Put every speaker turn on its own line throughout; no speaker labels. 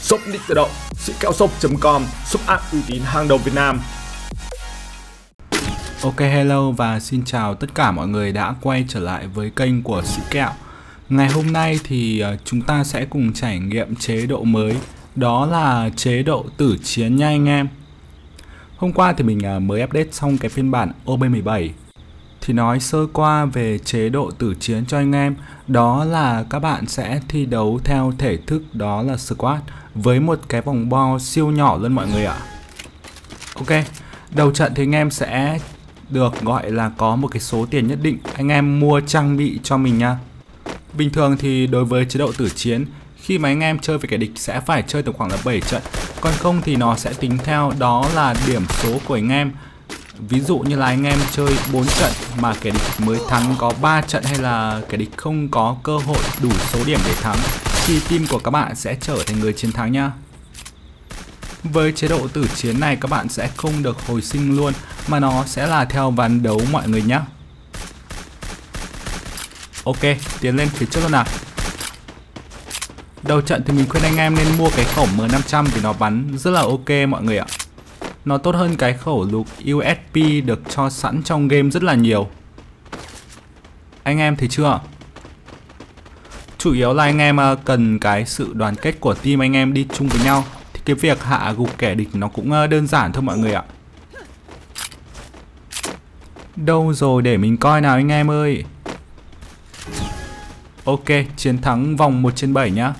Shop nick tự động, sĩ kẹo shop.com, shop app uy tín hàng đầu Việt Nam.
Ok hello và xin chào tất cả mọi người đã quay trở lại với kênh của Sĩ Kẹo. Ngày hôm nay thì ờ, chúng ta sẽ cùng trải nghiệm chế độ mới Đó là chế độ tử chiến nha anh em. Hôm qua thì mình ờ, mới update xong cái phiên bản OB17 thì nói sơ qua về chế độ tử chiến cho anh em Đó là các bạn sẽ thi đấu theo thể thức đó là squat Với một cái vòng bo siêu nhỏ luôn mọi người ạ. Ok, đầu trận thì anh em sẽ được gọi là có một cái số tiền nhất định. Anh em mua trang bị cho mình nha. Bình thường thì đối với chế độ tử chiến khi mà anh em chơi với kẻ địch sẽ phải chơi từ khoảng là 7 trận. Còn không thì nó sẽ tính theo đó là điểm số của anh em ví dụ như là anh em chơi 4 trận mà kẻ địch mới thắng có 3 trận hay là kẻ địch không có cơ hội đủ số điểm để thắng thì team của các bạn sẽ trở thành người chiến thắng nha với chế độ tử chiến này các bạn sẽ không được hồi sinh luôn mà nó sẽ là theo ván đấu mọi người nhé. Ok, tiến lên phía trước luôn nào. Đầu trận thì mình khuyên anh em nên mua cái khẩu M500 vì nó bắn rất là ok mọi người ạ. Nó tốt hơn cái khẩu lục USP được cho sẵn trong game rất là nhiều. Anh em thấy chưa? Chủ yếu là anh em à, cần cái sự đoàn kết của team anh em đi chung với nhau thì cái việc hạ gục kẻ địch nó cũng à, đơn giản thôi mọi người ạ. Đâu rồi để mình coi nào anh em ơi Ok, chiến thắng vòng 1 trên 7 nhá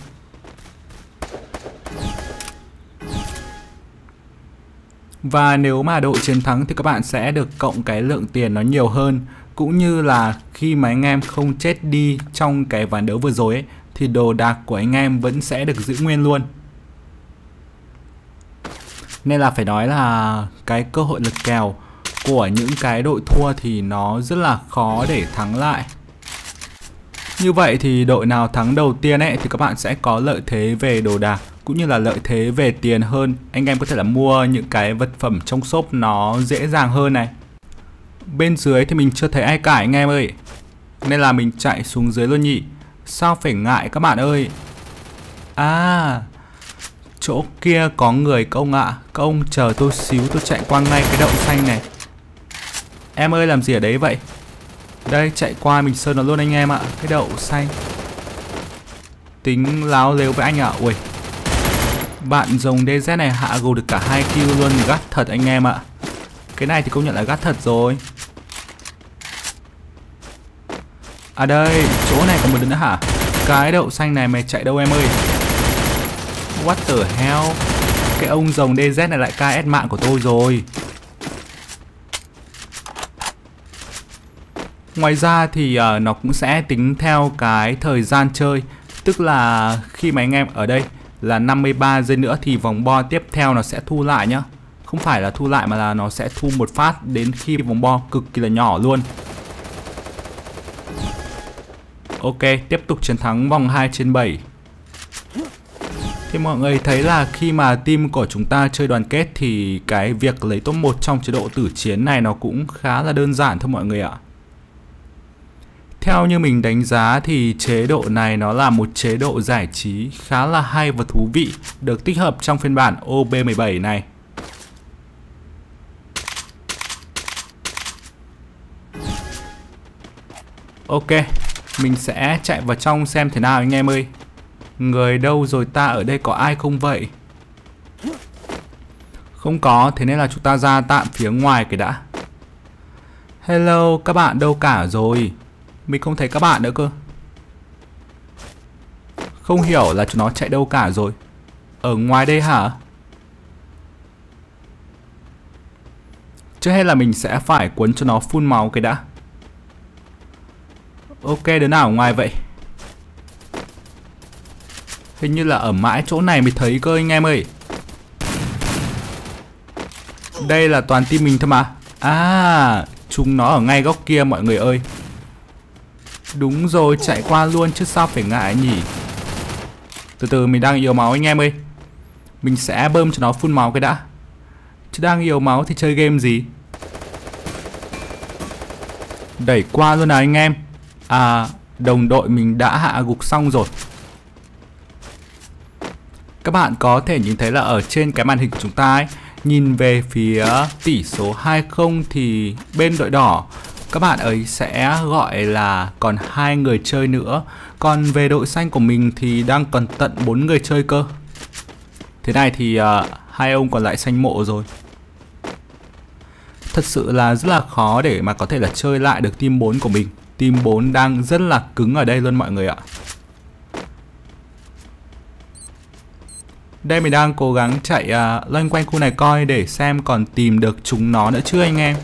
Và nếu mà đội chiến thắng thì các bạn sẽ được cộng cái lượng tiền nó nhiều hơn. Cũng như là khi mà anh em không chết đi trong cái ván đấu vừa rồi ấy, Thì đồ đạc của anh em vẫn sẽ được giữ nguyên luôn. Nên là phải nói là cái cơ hội lực kèo của những cái đội thua thì nó rất là khó để thắng lại. Như vậy thì đội nào thắng đầu tiên ấy, thì các bạn sẽ có lợi thế về đồ đạc cũng như là lợi thế về tiền hơn. Anh em có thể là mua những cái vật phẩm trong shop nó dễ dàng hơn này. Bên dưới thì mình chưa thấy ai cãi anh em ơi. Nên là mình chạy xuống dưới luôn nhỉ. Sao phải ngại các bạn ơi. À, chỗ kia có người công ạ. À. Công chờ tôi xíu tôi chạy qua ngay cái đậu xanh này. Em ơi làm gì ở đấy vậy Đây chạy qua mình sơn nó luôn anh em ạ Cái đậu xanh Tính láo lếu với anh ạ Ui bạn dùng DZ này hạ gù được cả hai kill luôn. Gắt thật anh em ạ. Cái này thì công nhận là gắt thật rồi. À đây Chỗ này còn một đứa nữa hả? Cái đậu xanh này mày chạy đâu em ơi? What the hell? Cái ông rồng DZ này lại KS mạng của tôi rồi. Ngoài ra thì uh, nó cũng sẽ tính theo cái thời gian chơi. Tức là khi mà anh em ở đây là 53 giây nữa thì vòng bo tiếp theo nó sẽ thu lại nhá. Không phải là thu lại mà là nó sẽ thu một phát đến khi vòng bo cực kỳ là nhỏ luôn. Ok, tiếp tục chiến thắng vòng 2 trên 7 Thì mọi người thấy là khi mà team của chúng ta chơi đoàn kết thì cái việc lấy top 1 trong chế độ tử chiến này nó cũng khá là đơn giản thôi mọi người ạ theo như mình đánh giá thì chế độ này nó là một chế độ giải trí khá là hay và thú vị được tích hợp trong phiên bản OB17 này. Ok, mình sẽ chạy vào trong xem thế nào anh em ơi. Người đâu rồi ta ở đây có ai không vậy? Không có, thế nên là chúng ta ra tạm phía ngoài cái đã. Hello, các bạn đâu cả rồi? Mình không thấy các bạn nữa cơ. Không hiểu là chúng nó chạy đâu cả rồi. Ở ngoài đây hả? Trước hết là mình sẽ phải cuốn cho nó phun máu cái đã. Ok, đứa nào ở ngoài vậy? Hình như là ở mãi chỗ này mới thấy cơ anh em ơi. Đây là toàn team mình thôi mà. À Chúng nó ở ngay góc kia mọi người ơi. Đúng rồi, chạy qua luôn chứ sao phải ngại nhỉ? Từ từ mình đang yếu máu anh em ơi. Mình sẽ bơm cho nó phun máu cái đã. Chứ đang yếu máu thì chơi game gì? Đẩy qua luôn nào anh em. À, đồng đội mình đã hạ gục xong rồi. Các bạn có thể nhìn thấy là ở trên cái màn hình của chúng ta ấy, nhìn về phía tỷ số 20 thì bên đội đỏ các bạn ấy sẽ gọi là còn hai người chơi nữa. Còn về đội xanh của mình thì đang còn tận bốn người chơi cơ. Thế này thì uh, hai ông còn lại xanh mộ rồi. Thật sự là rất là khó để mà có thể là chơi lại được team 4 của mình. Team 4 đang rất là cứng ở đây luôn mọi người ạ. Đây mình đang cố gắng chạy uh, loanh quanh khu này coi để xem còn tìm được chúng nó nữa chưa anh em.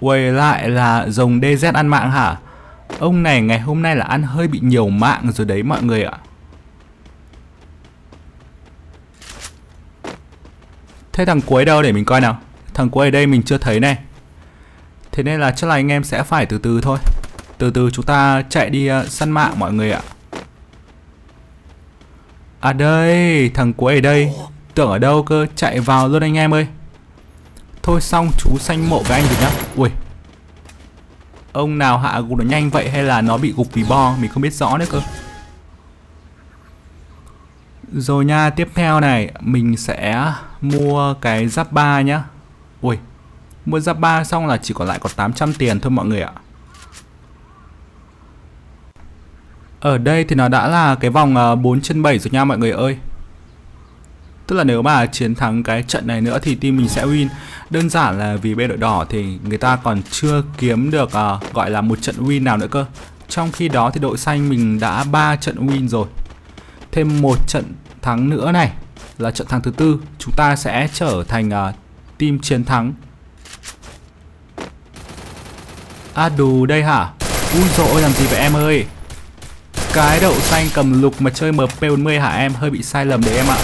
Quay lại là rồng DZ ăn mạng hả? Ông này ngày hôm nay là ăn hơi bị nhiều mạng rồi đấy mọi người ạ. Thế thằng cuối đâu để mình coi nào? Thằng cuối ở đây mình chưa thấy này. Thế nên là chắc là anh em sẽ phải từ từ thôi. Từ từ chúng ta chạy đi uh, săn mạng mọi người ạ. À đây, thằng cuối ở đây. Tưởng ở đâu cơ, chạy vào luôn anh em ơi. Thôi xong, chú xanh mộ với anh rồi nhá. Ui. Ông nào hạ gục nó nhanh vậy hay là nó bị gục vì bo? Mình không biết rõ nữa cơ. Rồi nha, Tiếp theo này, Mình sẽ mua cái giáp ba nhá. Ui. Mua giáp ba xong là chỉ còn lại có 800 tiền thôi mọi người ạ. Ở đây thì nó đã là cái vòng 4 chân 7 rồi nha mọi người ơi. Tức là nếu mà chiến thắng cái trận này nữa thì team mình sẽ win. Đơn giản là vì bên đội đỏ thì người ta còn chưa kiếm được uh, gọi là một trận win nào nữa cơ. Trong khi đó thì đội xanh mình đã 3 trận win rồi. Thêm một trận thắng nữa này là trận thắng thứ tư. Chúng ta sẽ trở thành uh, team chiến thắng. À đù đây hả? Ui dội làm gì vậy em ơi? Cái đậu xanh cầm lục mà chơi MP40 hả em? Hơi bị sai lầm đấy em ạ.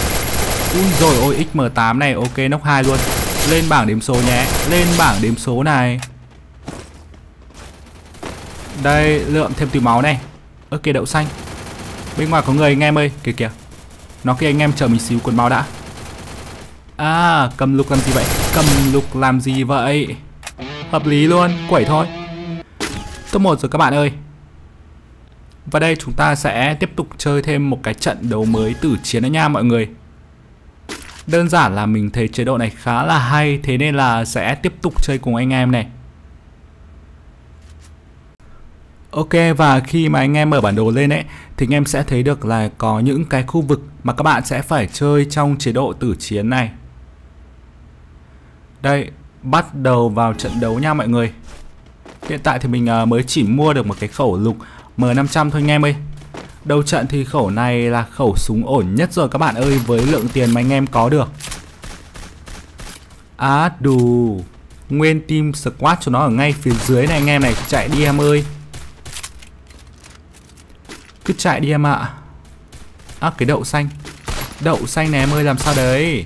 Ui rồi ôi XM8 này ok nóc 2 luôn. Lên bảng đếm số nhé. Lên bảng đếm số này. Đây, lượm thêm túi máu này. Ơ, kìa, đậu xanh. Bên ngoài có người anh em ơi. Kìa kìa. Nó kia anh em chờ mình xíu quần máu đã. À cầm lục làm gì vậy? Cầm lục làm gì vậy? Hợp lý luôn. Quẩy thôi. Top 1 rồi các bạn ơi. Và đây, chúng ta sẽ tiếp tục chơi thêm một cái trận đấu mới tử chiến nữa nha mọi người. Đơn giản là mình thấy chế độ này khá là hay Thế nên là sẽ tiếp tục chơi cùng anh em này. Ok và khi mà anh em mở bản đồ lên ấy Thì anh em sẽ thấy được là có những cái khu vực mà các bạn sẽ phải chơi trong chế độ tử chiến này. Đây, bắt đầu vào trận đấu nha mọi người. Hiện tại thì mình ờ, mới chỉ mua được một cái khẩu lục M500 thôi anh em ơi. Đầu trận thì khẩu này là khẩu súng ổn nhất rồi các bạn ơi với lượng tiền mà anh em có được. Á đù. Nguyên team squad cho nó ở ngay phía dưới này anh em này, chạy đi em ơi. Cứ chạy đi em ạ. À. à, cái đậu xanh. Đậu xanh này em ơi làm sao đấy?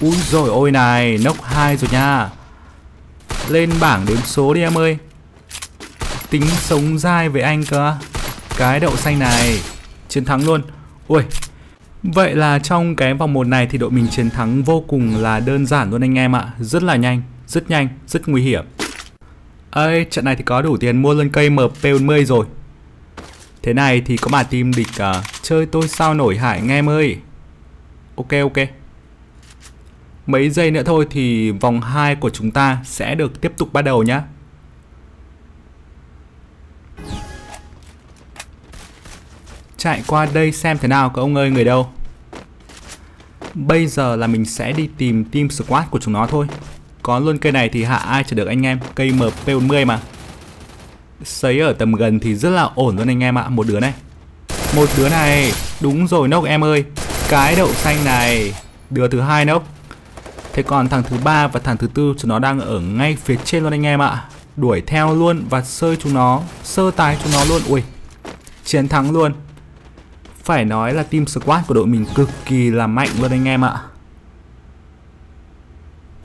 Úi rồi ôi này, nốc 2 rồi nha. Lên bảng đếm số đi em ơi. Tính sống dai với anh cơ cái đậu xanh này. Chiến thắng luôn. Ui Vậy là trong cái vòng 1 này thì đội mình chiến thắng vô cùng là đơn giản luôn anh em ạ. Rất là nhanh, rất nhanh, rất nguy hiểm. Ơi trận này thì có đủ tiền mua lên cây MP40 rồi. Thế này thì có mà team địch uh, chơi tôi sao nổi hải anh em ơi. Ok ok. Mấy giây nữa thôi thì vòng 2 của chúng ta sẽ được tiếp tục bắt đầu nhá. Chạy qua đây xem thế nào các ông ơi, người đâu? Bây giờ là mình sẽ đi tìm team squad của chúng nó thôi. Có luôn cây này thì hạ ai chả được anh em, Cây MP40 mà. Sấy ở tầm gần thì rất là ổn luôn anh em ạ, Một đứa này. Một đứa này, Đúng rồi nốc em ơi. Cái đậu xanh này, Đứa thứ hai nốc. Thế còn thằng thứ ba và thằng thứ tư, chúng nó đang ở ngay phía trên luôn anh em ạ. Đuổi theo luôn và sơi chúng nó, Sơ tái chúng nó luôn. Ui, Chiến thắng luôn phải nói là team squad của đội mình cực kỳ là mạnh luôn anh em ạ.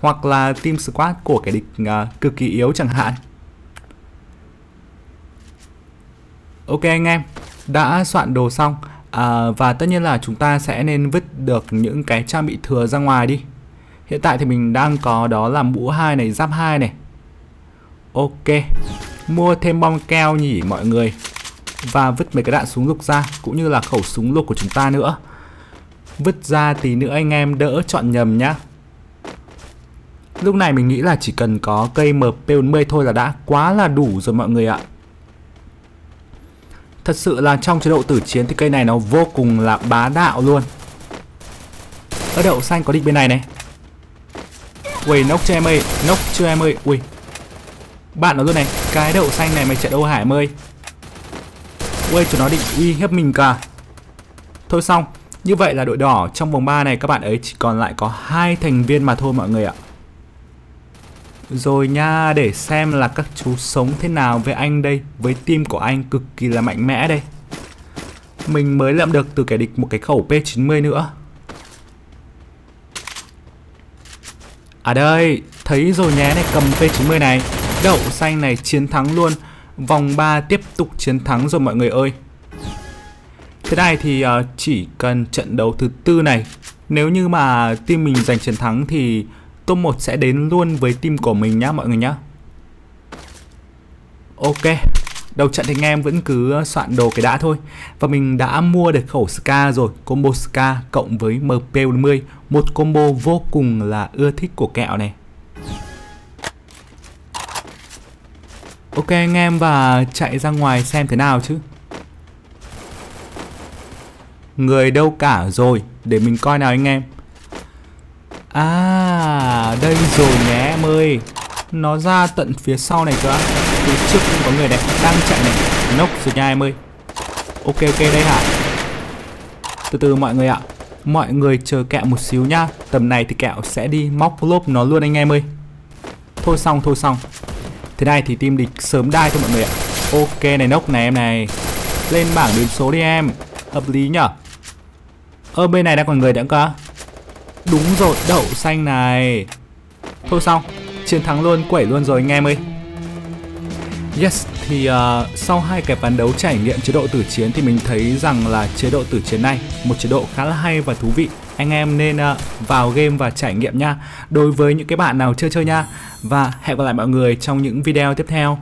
Hoặc là team squad của kẻ địch uh, cực kỳ yếu chẳng hạn. Ok anh em Đã soạn đồ xong à, Và tất nhiên là chúng ta sẽ nên vứt được những cái trang bị thừa ra ngoài đi. Hiện tại thì mình đang có đó là mũ 2 này, giáp 2 này. Ok Mua thêm bom keo nhỉ mọi người và vứt mấy cái đạn súng lục ra cũng như là khẩu súng lục của chúng ta nữa. Vứt ra tí nữa anh em đỡ chọn nhầm nhá. Lúc này mình nghĩ là chỉ cần có cây MP40 thôi là đã quá là đủ rồi mọi người ạ. Thật sự là trong chế độ tử chiến thì cây này nó vô cùng là bá đạo luôn. Ở đậu xanh có địch bên này này. Ui, nốc cho em ơi, nốc cho em ơi. Ui. Bạn nó luôn này, cái đậu xanh này mày chạy đâu hả em ơi. Ui, cho nó định uy hiếp mình cả. À? Thôi xong, như vậy là đội đỏ trong vòng 3 này các bạn ấy chỉ còn lại có hai thành viên mà thôi mọi người ạ. Rồi nha, để xem là các chú sống thế nào với anh đây. Với team của anh cực kỳ là mạnh mẽ đây. Mình mới lượm được từ kẻ địch một cái khẩu P90 nữa. À đây, thấy rồi nhé này cầm P90 này. Đậu xanh này chiến thắng luôn. Vòng 3 tiếp tục chiến thắng rồi mọi người ơi. Thế này thì ờ, chỉ cần trận đấu thứ tư này, Nếu như mà team mình giành chiến thắng thì top 1 sẽ đến luôn với team của mình nhá mọi người nhá. Ok, Đầu trận thì anh em vẫn cứ soạn đồ cái đã thôi. Và mình đã mua được khẩu Ska rồi, Combo Ska cộng với MP40 Một combo vô cùng là ưa thích của kẹo này. Ok, anh em và chạy ra ngoài xem thế nào chứ. Người đâu cả rồi, Để mình coi nào anh em. À đây rồi nhé em ơi. Nó ra tận phía sau này cơ Phía trước cũng có người này Đang chạy này. Nốc rồi nha em ơi. Ok ok đây hả? Từ từ mọi người ạ. Mọi người chờ kẹo một xíu nha. Tầm này thì kẹo sẽ đi móc lốp nó luôn anh em ơi. Thôi xong thôi xong. Thế này thì team địch sớm đai cho mọi người ạ. Ok này nốc này em này. Lên bảng điểm số đi em. Hợp lý nhở? Ở bên này đang còn người đã cơ Đúng rồi, đậu xanh này. Thôi xong, chiến thắng luôn, quẩy luôn rồi anh em ơi. Yes, thì uh, sau hai cái ván đấu trải nghiệm chế độ tử chiến thì mình thấy rằng là chế độ tử chiến này một chế độ khá là hay và thú vị. Anh em nên ờ, vào game và trải nghiệm nha. Đối với những cái bạn nào chưa chơi nha. Và hẹn gặp lại mọi người trong những video tiếp theo.